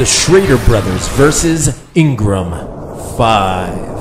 The Schrader Brothers versus Ingram. Five.